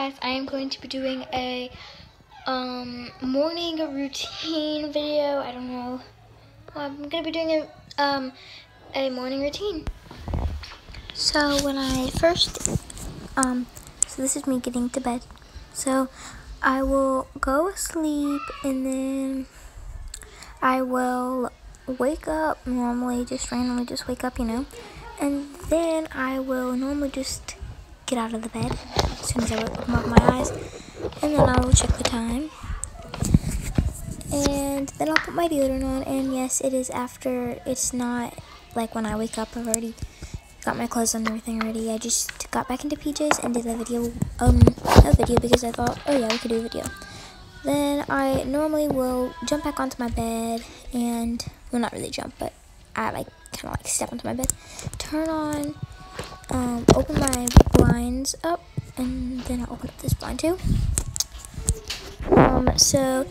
guys i am going to be doing a um morning routine video. I don't know. I'm gonna be doing a um a morning routine. So when i first um so this is me getting to bed. So i will go sleep and then i will wake up normally just randomly just wake up you know. And then i will normally just get out of the bed as soon as I open up my eyes. And then I will check the time. And then I'll put my deodorant on. And yes, it is after, it's not like when I wake up, I've already got my clothes on and everything ready. I just got back into PJs and did a video, um, a video because I thought, oh yeah, we could do a video. Then I normally will jump back onto my bed and, well not really jump, but I like kind of like step onto my bed, turn on um, open my blinds up and then I'll open up this blind too. Um, so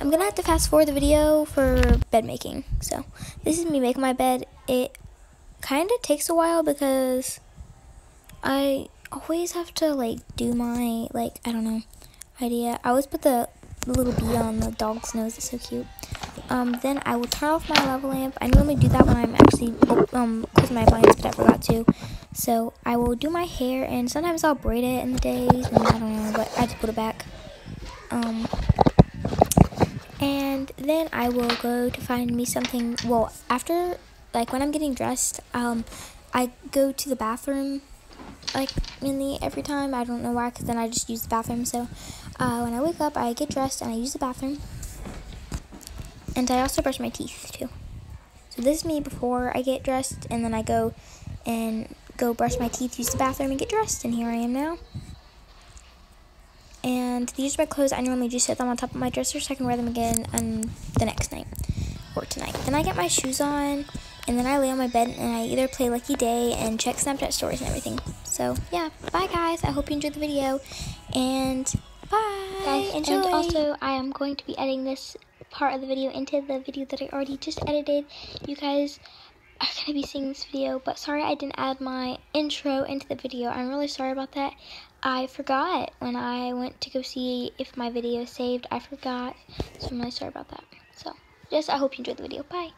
I'm gonna have to fast forward the video for bed making. So this is me making my bed. It kind of takes a while because I always have to like do my like I don't know idea. I always put the little bee on the dog's nose. It's so cute. Um, then I will turn off my lava lamp. I normally do that when I'm actually um closing my blinds, but I forgot to. So I will do my hair, and sometimes I'll braid it in the days, and I don't know, but I just put it back. Um, and then I will go to find me something. Well, after like when I'm getting dressed, um, I go to the bathroom like mainly every time. I don't know why, because then I just use the bathroom. So uh, when I wake up, I get dressed and I use the bathroom. And I also brush my teeth too. So this is me before I get dressed, and then I go and go brush my teeth, use the bathroom, and get dressed. And here I am now. And these are my clothes. I normally just set them on top of my dresser so I can wear them again on the next night or tonight. Then I get my shoes on, and then I lay on my bed and I either play Lucky Day and check Snapchat stories and everything. So yeah, bye guys. I hope you enjoyed the video, and bye. Guys, Enjoy. and also I am going to be editing this part of the video into the video that I already just edited. You guys are going to be seeing this video, but sorry I didn't add my intro into the video. I'm really sorry about that. I forgot when I went to go see if my video saved. I forgot, so I'm really sorry about that. So, yes, I hope you enjoyed the video. Bye.